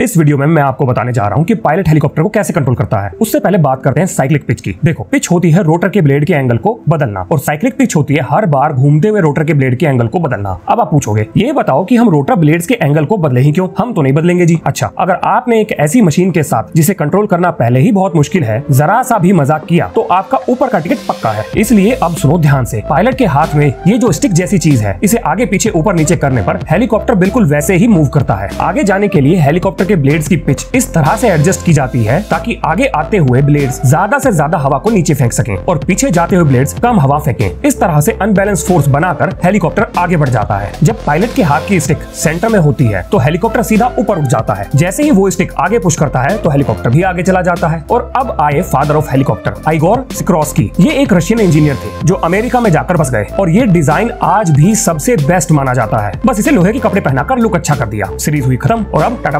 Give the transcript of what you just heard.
इस वीडियो में मैं आपको बताने जा रहा हूँ कि पायलट हेलीकॉप्टर को कैसे कंट्रोल करता है। उससे पहले बात करते हैं साइक्लिक पिच की। देखो पिच होती है रोटर के ब्लेड के एंगल को बदलना और साइक्लिक पिच होती है हर बार घूमते हुए रोटर के ब्लेड के एंगल को बदलना। अब आप पूछोगे, ये बताओ कि हम रोटर ब्लेड के एंगल को बदले ही क्यों? हम तो नहीं बदलेंगे जी। अच्छा अगर आपने एक ऐसी मशीन के साथ जिसे कंट्रोल करना पहले ही बहुत मुश्किल है, जरा सा भी मज़ाक किया तो आपका ऊपर का टिकट पक्का है। इसलिए अब सुनो ध्यान से। पायलट के हाथ में ये जो स्टिक जैसी चीज़ है, इसे आगे पीछे ऊपर नीचे करने पर हेलीकॉप्टर बिल्कुल वैसे ही मूव करता है। आगे जाने के लिए हेलीकॉप्टर के ब्लेड्स की पिच इस तरह से एडजस्ट की जाती है ताकि आगे आते हुए ब्लेड्स ज़्यादा से ज़्यादा हवा को नीचे फेंक सके और पीछे जाते हुए ब्लेड्स कम हवा फेंकें। इस तरह से अनबैलेंस फोर्स बनाकर हेलीकॉप्टर आगे बढ़ जाता है। जब पायलट के हाथ की स्टिक सेंटर में होती है तो हेलीकॉप्टर सीधा ऊपर उठ जाता है। जैसे ही वो स्टिक आगे पुश करता है तो हेलीकॉप्टर भी आगे चला जाता है। और अब आए father of helicopter Igor Sikorsky ये एक रशियन इंजीनियर थे, जो अमेरिका में जाकर बस गए। और ये डिज़ाइन आज भी सबसे बेस्ट माना जाता है। बस इसे लोहे के कपड़े पहनाकर लुक अच्छा कर दिया। सीरीज़ हुई खत्म और अब टाटा